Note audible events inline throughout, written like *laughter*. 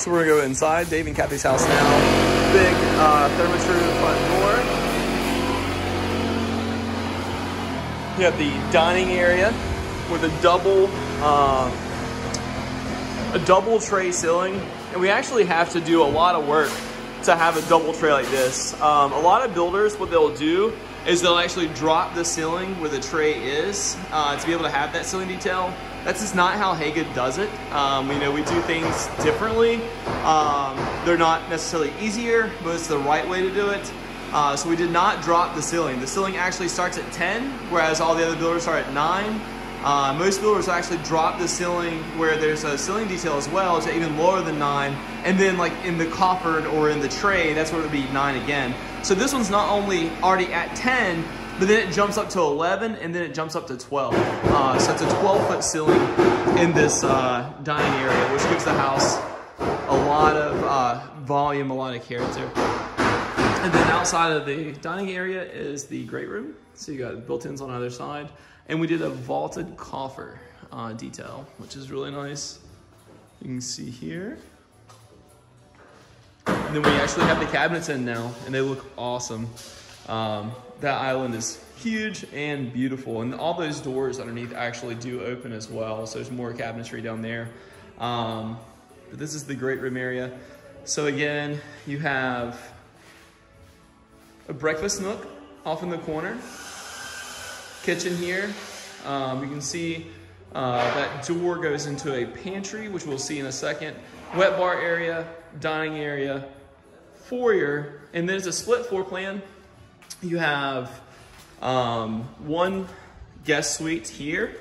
So we're gonna go inside Dave and Kathy's house now. Big uh, thermostat front door. You have the dining area with a double, uh, a double tray ceiling. And we actually have to do a lot of work to have a double tray like this. Um, a lot of builders, what they'll do is they'll actually drop the ceiling where the tray is uh, to be able to have that ceiling detail. That's just not how Hagood does it. Um, you know, we do things differently. Um, they're not necessarily easier, but it's the right way to do it. Uh, so we did not drop the ceiling. The ceiling actually starts at 10, whereas all the other builders are at 9. Uh, most builders actually drop the ceiling where there's a ceiling detail as well to even lower than 9. And then like in the coffered or in the tray, that's where it would be 9 again. So this one's not only already at 10, but then it jumps up to 11 and then it jumps up to 12. Uh, so it's a 12 foot ceiling in this uh, dining area, which gives the house a lot of uh, volume, a lot of character. And then outside of the dining area is the great room. So you got built-ins on either side. And we did a vaulted coffer uh, detail, which is really nice. You can see here. And then we actually have the cabinets in now, and they look awesome. Um, that island is huge and beautiful, and all those doors underneath actually do open as well, so there's more cabinetry down there. Um, but this is the great room area. So again, you have a breakfast nook off in the corner, kitchen here. Um, you can see uh, that door goes into a pantry, which we'll see in a second. Wet bar area, dining area, foyer, and then it's a split floor plan. You have um, one guest suite here,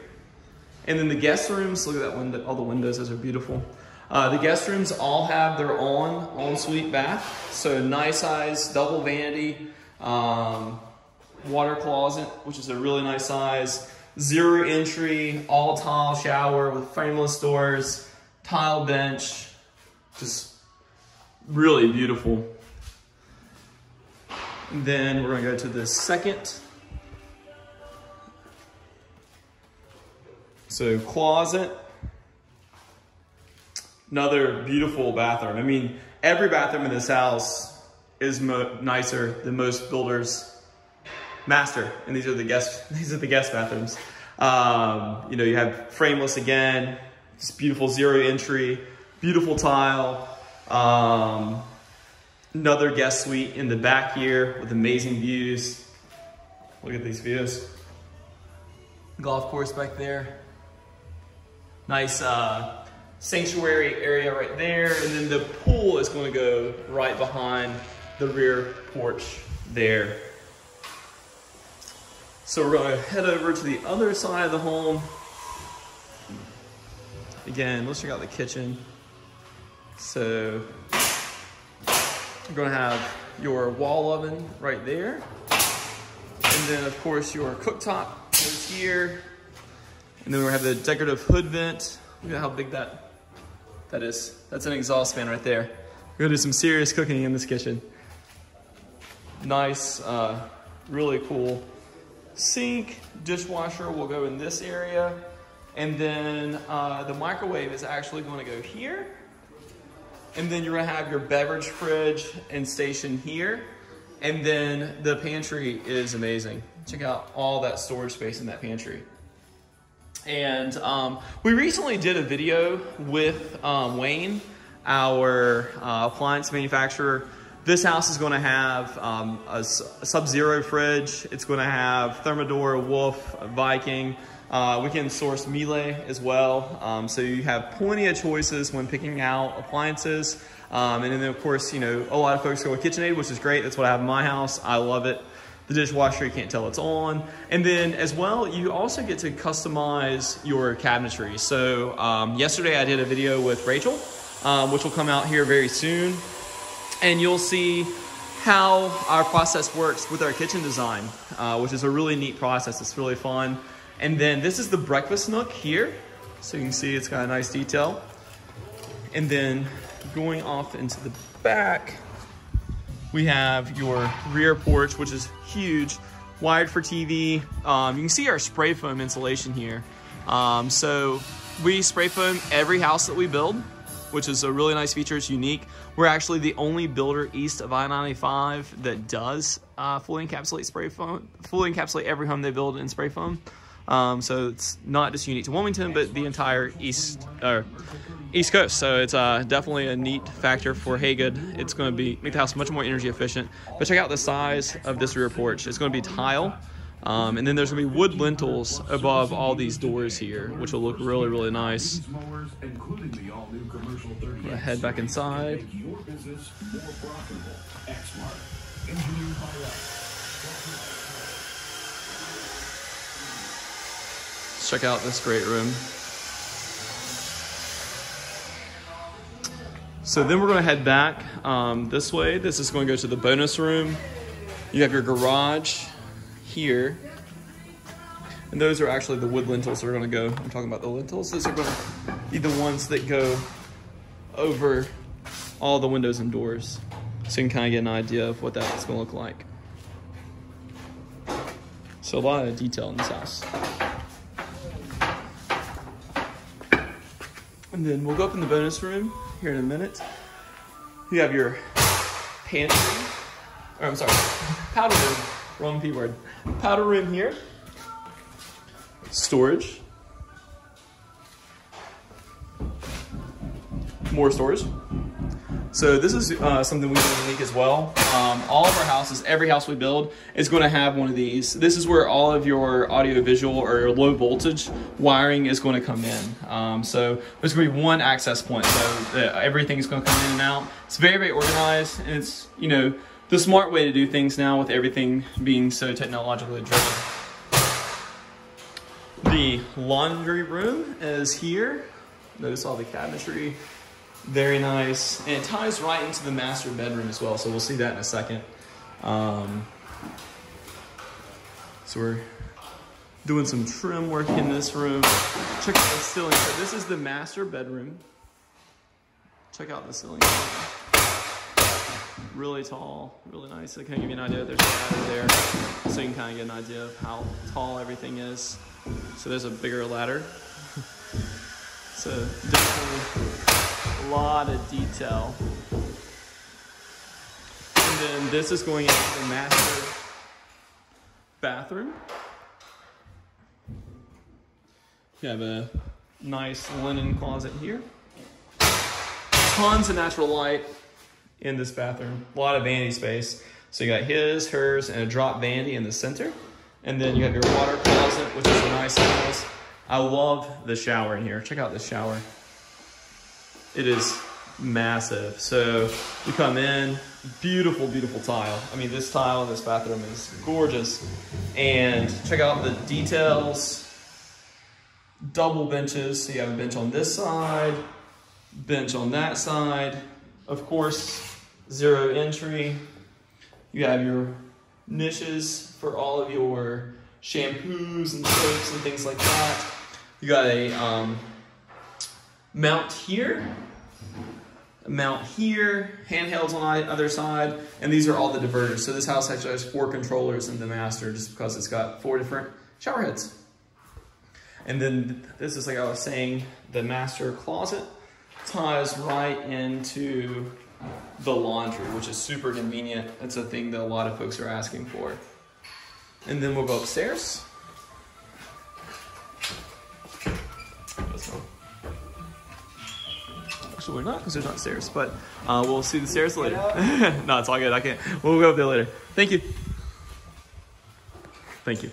and then the guest rooms, look at that window, all the windows, those are beautiful. Uh, the guest rooms all have their own ensuite bath, so nice size, double vanity, um, water closet, which is a really nice size, zero entry, all tile shower with frameless doors, tile bench, just really beautiful. Then we're gonna go to the second. So closet, another beautiful bathroom. I mean, every bathroom in this house is nicer than most builders master. And these are the guest, *laughs* these are the guest bathrooms. Um, you know, you have frameless again, just beautiful zero entry, beautiful tile. Um, another guest suite in the back here with amazing views. Look at these views. Golf course back there. Nice uh, sanctuary area right there. And then the pool is going to go right behind the rear porch there. So we're to head over to the other side of the home. Again, let's check out the kitchen. So you're to have your wall oven right there. And then, of course, your cooktop is here. And then we have the decorative hood vent. Look at how big that, that is. That's an exhaust fan right there. We're gonna do some serious cooking in this kitchen nice, uh, really cool sink. Dishwasher will go in this area. And then uh, the microwave is actually to go here. And then you're gonna have your beverage fridge and station here. And then the pantry is amazing. Check out all that storage space in that pantry. And um, we recently did a video with um, Wayne, our uh, appliance manufacturer, this house is going to have um, a, Sub-Zero fridge. It's going to have Thermador, Wolf, Viking. Uh, we can source Miele as well. Um, so you have plenty of choices when picking out appliances. Um, and then of course, you know, a lot of folks go with KitchenAid, which is great. That's what I have in my house. I love it. The dishwasher, you can't tell it's on. And then as well, you also get to customize your cabinetry. So um, yesterday I did a video with Rachel, um, which will come out here very soon and you'll see how our process works with our kitchen design, uh, which is a really neat process. It's really fun. And then this is the breakfast nook here. So you can see it's got a nice detail. And then going off into the back, we have your rear porch, which is huge, wired for TV. Um, you can see our spray foam insulation here. Um, so we spray foam every house that we build. which is a really nice feature. It's unique. We're actually the only builder east of I-95 that does uh, fully encapsulate spray foam, fully encapsulate every home they build in spray foam. Um, so it's not just unique to Wilmington, but the entire east or East Coast. So it's uh, definitely a neat factor for Hagood. It's going to be make the house much more energy efficient. But check out the size of this rear porch. It's going to be tile. Um, and then there's going to be wood lintels above all these doors here, which will look really, really nice. Head back inside. Check out this great room. So then we're going to head back um, this way. This is going to go to the bonus room. You have your garage here. And those are actually the wood lintels that are going to go. I'm talking about the lintels. Those are to be the ones that go over all the windows and doors. So you can kind of get an idea of what that's to look like. So a lot of detail in this house. And then we'll go up in the bonus room here in a minute. You have your pantry, or I'm sorry, powder room, wrong P word. Powder room here, storage, more storage, so this is uh, something we do unique as well. Um, all of our houses, every house we build is going to have one of these. This is where all of your audio visual or your low voltage wiring is going to come in. Um, so there's going to be one access point. So uh, everything is going to come in and out. It's very, very organized. And it's, you know, the smart way to do things now with everything being so technologically driven. The laundry room is here. Notice all the cabinetry. Very nice. And it ties right into the master bedroom as well, so we'll see that in a second. Um, so we're doing some trim work in this room. Check out the ceiling. So this is the master bedroom. Check out the ceiling. Really tall, really nice. I can give you an idea. There's a ladder there, so you can kind of get an idea of how tall everything is. So there's a bigger ladder. So definitely a lot of detail. And then this is going into the master bathroom. You have a nice linen closet here. Tons of natural light in this bathroom. A lot of vanity space. So you got his, hers, and a drop vanity in the center. And then you have your water closet, which is a nice. I love the shower in here. Check out this shower. It is massive. So you come in, beautiful, beautiful tile. I mean, this tile in this bathroom is gorgeous. And check out the details. Double benches. So you have a bench on this side, bench on that side. Of course, zero entry. You have your niches for all of your shampoos and soaps and things like that. You got a um, mount here, mount here, handhelds on the other side, and these are all the diverters. So this house actually has four controllers in the master just because it's got four different shower heads. And then this is like I was saying, the master closet ties right into the laundry, which is super convenient. It's a thing that a lot of folks are asking for. And then we'll go upstairs. Actually, we're not because there's not stairs, but uh, we'll see the stairs later. *laughs* no, it's all good. I can't. We'll go up there later. Thank you. Thank you.